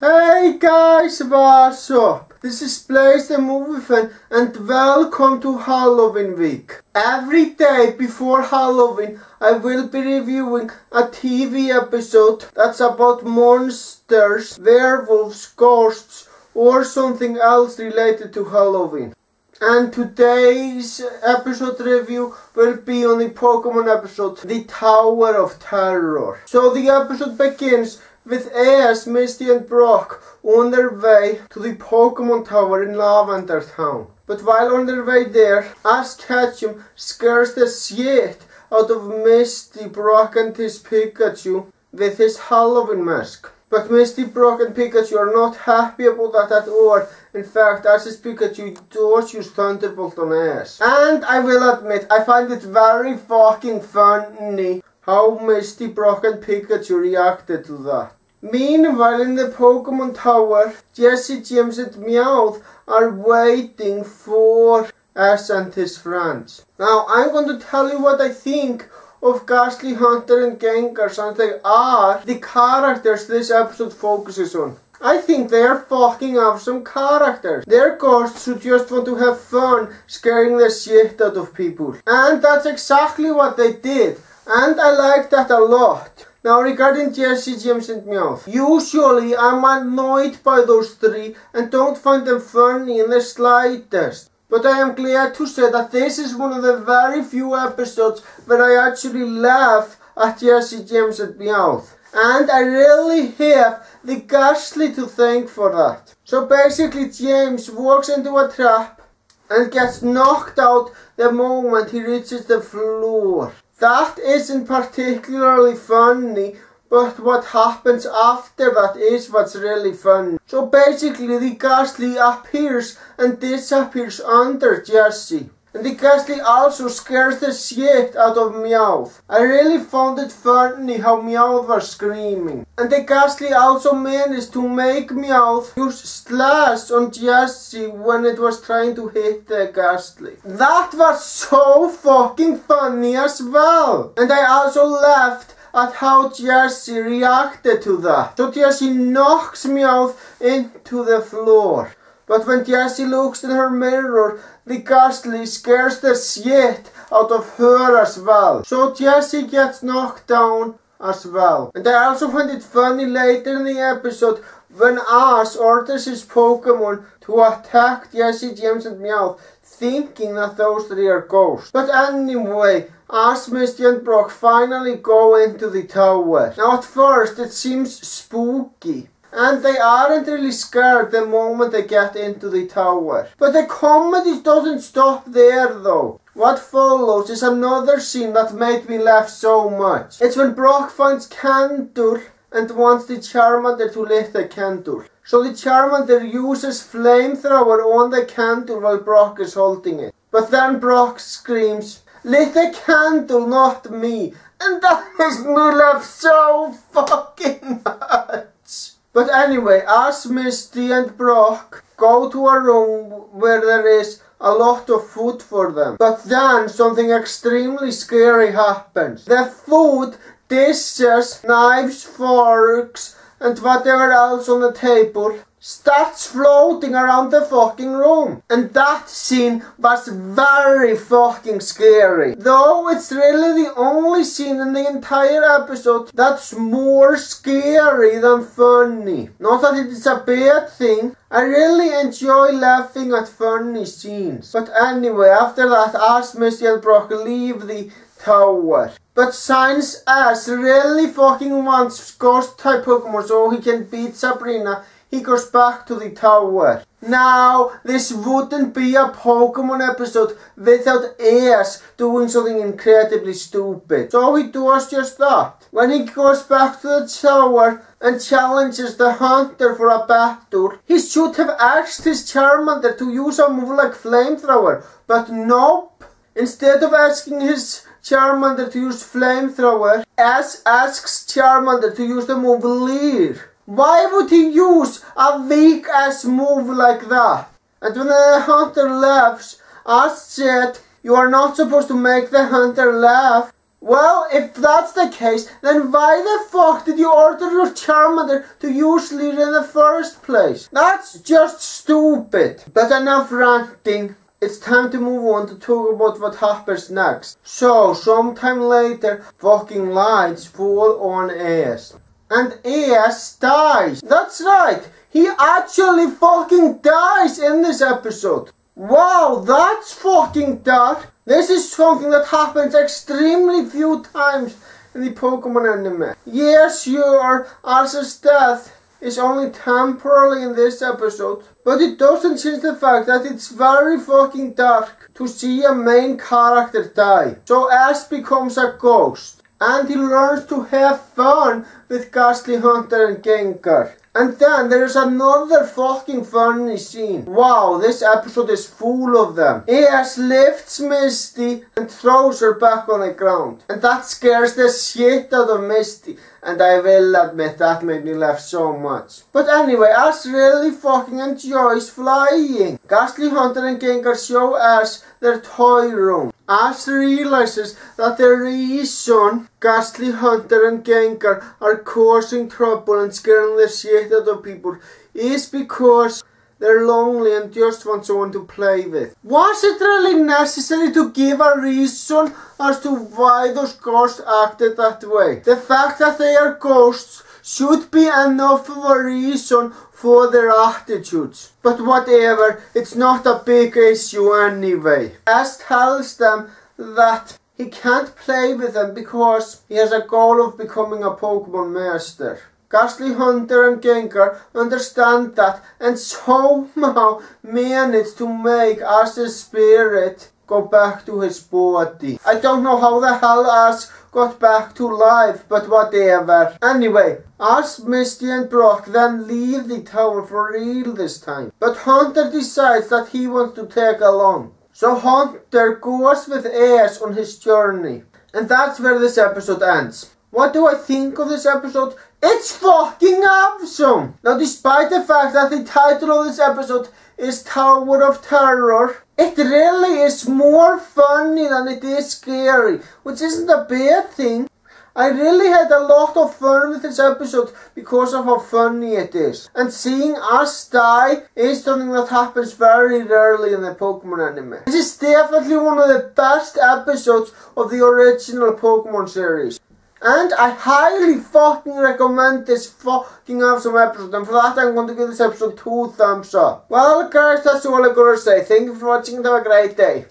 Hey guys, what's up? This is Blaze the Movie Fan and welcome to Halloween week. Every day before Halloween I will be reviewing a TV episode that's about monsters, werewolves, ghosts or something else related to Halloween. And today's episode review will be on the Pokemon episode, The Tower of Terror. So the episode begins with Ash, Misty and Brock on their way to the Pokemon Tower in Lavender Town. But while on their way there, Ash Ketchum scares the shit out of Misty, Brock and his Pikachu with his Halloween mask. But Misty, Brock and Pikachu are not happy about that at all. In fact, Ash's Pikachu does use Thunderbolt on Ash. And I will admit, I find it very fucking funny how Misty, Brock and Pikachu reacted to that. Meanwhile, in the Pokemon Tower, Jesse, James and Meowth are waiting for Ash and his friends. Now, I'm going to tell you what I think of Ghastly Hunter and Gengar since they are the characters this episode focuses on. I think they are fucking awesome characters. They're ghosts who just want to have fun scaring the shit out of people. And that's exactly what they did. And I like that a lot. Now regarding Jesse, James and Meowth, usually I'm annoyed by those three and don't find them funny in the slightest. But I am glad to say that this is one of the very few episodes where I actually laugh at Jesse, James and Meowth. And I really have the Ghastly to thank for that. So basically James walks into a trap and gets knocked out the moment he reaches the floor. That isn't particularly funny, but what happens after that is what's really fun. So basically the Ghastly appears and disappears under Jesse. The Ghastly also scares the shit out of Meowth. I really found it funny how Meowth was screaming. And the Ghastly also managed to make Meowth use slash on Jesse when it was trying to hit the Ghastly. That was so fucking funny as well. And I also laughed at how Jesse reacted to that. So Jesse knocks Meowth into the floor. But when Jesse looks in her mirror, the ghastly scares the shit out of her as well. So Jesse gets knocked down as well. And I also find it funny later in the episode when Ash orders his Pokemon to attack Jesse, James and Meowth, thinking that those three are ghosts. But anyway, Ash, Misty and Brock finally go into the tower. Now at first it seems spooky. And they aren't really scared the moment they get into the tower. But the comedy doesn't stop there though. What follows is another scene that made me laugh so much. It's when Brock finds candle and wants the Charmander to lit the candle. So the Charmander uses flamethrower on the candle while Brock is holding it. But then Brock screams, Lit the candle, not me. And that makes me laugh so fucking much. But anyway, as Misty and Brock go to a room where there is a lot of food for them. But then something extremely scary happens. The food, dishes, knives, forks, and whatever else on the table starts floating around the fucking room. And that scene was very fucking scary. Though it's really the only scene in the entire episode that's more scary than funny. Not that it is a bad thing. I really enjoy laughing at funny scenes. But anyway, after that, Ash, Misty and Brock leave the tower. But Science Ash really fucking wants ghost type Pokemon so he can beat Sabrina he goes back to the tower. Now, this wouldn't be a Pokemon episode without Ash doing something incredibly stupid. So he does just that. When he goes back to the tower and challenges the hunter for a battle, he should have asked his Charmander to use a move like Flamethrower. But nope. Instead of asking his Charmander to use Flamethrower, Ash asks Charmander to use the move Leer. Why would he use a weak ass move like that? And when the hunter laughs, Ash said, you are not supposed to make the hunter laugh. Well, if that's the case, then why the fuck did you order your Charmander to use Leer in the first place? That's just stupid. But enough ranting. It's time to move on to talk about what happens next. So, sometime later, fucking lights fall on Ace. And Ace dies. That's right. He actually fucking dies in this episode. Wow, that's fucking dark. This is something that happens extremely few times in the Pokemon anime. Yes, sure, Arceus' death is only temporarily in this episode, but it doesn't change the fact that it's very fucking dark to see a main character die. So Ash becomes a ghost, and he learns to have fun with Gastly Haunter and Gengar. And then there's another fucking funny scene. Wow, this episode is full of them. Ash lifts Misty and throws her back on the ground. And that scares the shit out of Misty. And I will admit that made me laugh so much. But anyway, Ash really fucking enjoys flying. Gastly Haunter and Gengar show Ash their toy room. Ash realizes that the reason Gastly Haunter and Gengar are causing trouble and scaring the shit out of people is because they're lonely and just want someone to play with. Was it really necessary to give a reason as to why those ghosts acted that way? The fact that they are ghosts should be enough of a reason for their attitudes. But whatever, it's not a big issue anyway. Ash tells them that he can't play with them because he has a goal of becoming a Pokemon Master. Gastly Haunter and Gengar understand that and somehow manage to make Ash's spirit go back to his body. I don't know how the hell Ash got back to life, but whatever. Anyway, Ash, Misty and Brock then leave the tower for real this time. But Haunter decides that he wants to take along. So Haunter goes with Ash on his journey. And that's where this episode ends. What do I think of this episode? It's fucking awesome! Now despite the fact that the title of this episode is Tower of Terror, it really is more funny than it is scary, which isn't a bad thing. I really had a lot of fun with this episode because of how funny it is. And seeing us die is something that happens very rarely in the Pokemon anime. This is definitely one of the best episodes of the original Pokemon series. And I highly fucking recommend this fucking awesome episode. And for that, I'm going to give this episode two thumbs up. Well, guys, that's all I gotta say. Thank you for watching and have a great day.